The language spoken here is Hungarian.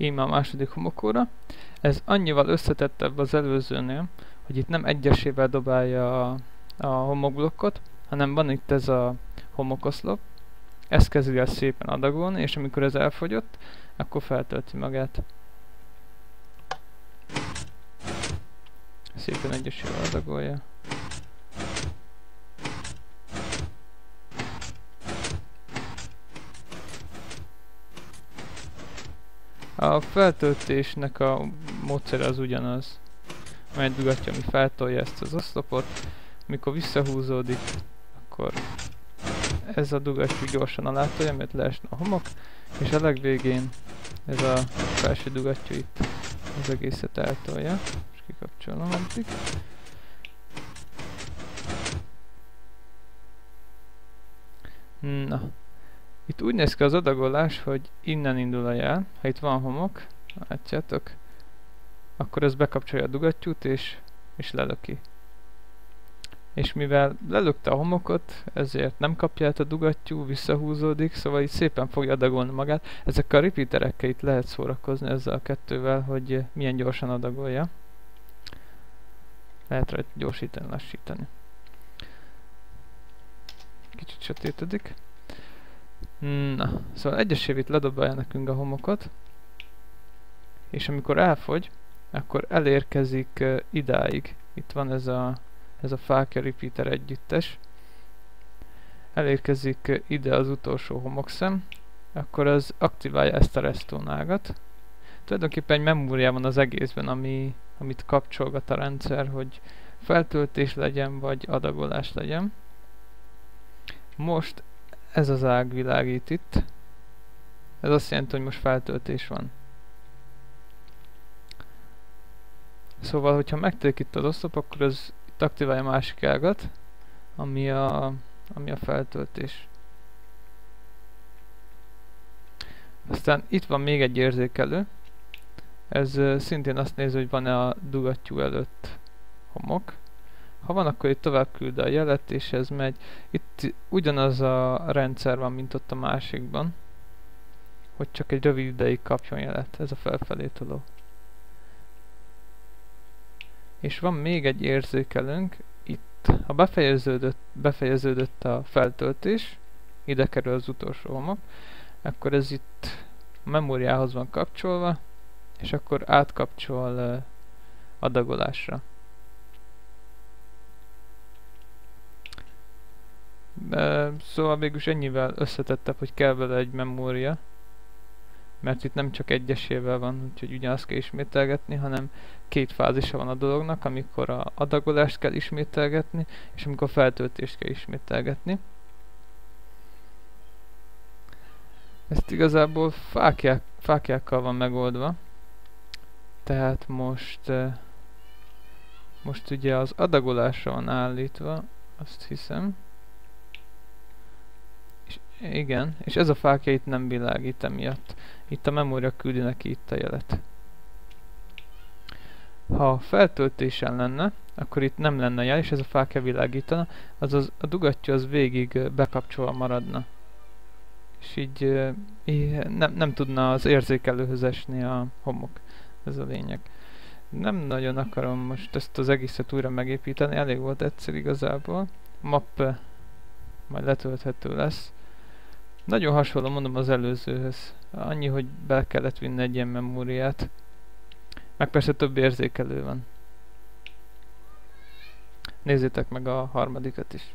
íme a második homokóra. Ez annyival összetettebb az előzőnél, hogy itt nem egyesével dobálja a, a homokblokkot, hanem van itt ez a homokoszlop, ezt kezdi el szépen adagolni, és amikor ez elfogyott, akkor feltölti magát. Szépen egyesével adagolja. A feltöltésnek a módszer az ugyanaz. Majd dugatja, ami feltolja ezt az oszlopot. Mikor visszahúzódik, akkor ez a dugattyú gyorsan alátolja, mert leesne a homok, és a legvégén ez a felső dugattyú itt az egészet eltolja. És kikapcsolom addig. Na, itt úgy néz ki az adagolás, hogy innen indul a jel, ha itt van homok, látjátok, akkor ez bekapcsolja a dugattyút és, és lelöki. És mivel lelökte a homokot, ezért nem kapja át a dugattyú, visszahúzódik, szóval itt szépen fogja adagolni magát. Ezekkel a repeaterekkel itt lehet szórakozni ezzel a kettővel, hogy milyen gyorsan adagolja. Lehet rajta gyorsítani, lassítani. Kicsit sötétedik. Na, szóval egyesévét ledobálja nekünk a homokot, és amikor elfogy, akkor elérkezik uh, idáig. Itt van ez a, ez a fákja repeater együttes. Elérkezik uh, ide az utolsó homokszem, akkor az aktiválja ezt a redstone ágat. Tulajdonképpen egy memória van az egészben, ami, amit kapcsolgat a rendszer, hogy feltöltés legyen, vagy adagolás legyen. Most ez az ág világít itt. Ez azt jelenti, hogy most feltöltés van. Szóval, hogyha megtörik itt az oszlop, akkor ez itt aktiválja másik ágat, ami a, ami a feltöltés. Aztán itt van még egy érzékelő. Ez szintén azt nézi, hogy van-e a dugattyú előtt homok. Ha van, akkor itt tovább küld a jelet, és ez megy. Itt ugyanaz a rendszer van, mint ott a másikban. Hogy csak egy rövid ideig kapjon jelet. Ez a felfelé toló. És van még egy érzékelőnk. Itt, ha befejeződött, befejeződött a feltöltés, ide kerül az utolsó homok, akkor ez itt a memóriához van kapcsolva, és akkor átkapcsol adagolásra. Szóval végülis ennyivel összetettebb, hogy kell vele egy memória. Mert itt nem csak egyesével van, úgyhogy ugyanazt kell ismételgetni, hanem két fázisa van a dolognak, amikor a adagolást kell ismételgetni, és amikor a feltöltést kell ismételgetni. Ezt igazából fákják, fákjákkal van megoldva. Tehát most, most ugye az adagolásra van állítva, azt hiszem. Igen, és ez a fákja itt nem világít emiatt. Itt a memória küldi neki itt a jelet. Ha feltöltésen lenne, akkor itt nem lenne jel, és ez a fákja világítana, azaz a dugattyú az végig bekapcsolva maradna. És így, nem, nem tudna az érzékelőhöz esni a homok. Ez a lényeg. Nem nagyon akarom most ezt az egészet újra megépíteni, elég volt egyszer igazából. Map majd letölthető lesz. Nagyon hasonló mondom az előzőhöz. Annyi, hogy be kellett vinni egy ilyen memóriát. Meg persze több érzékelő van. Nézzétek meg a harmadikat is.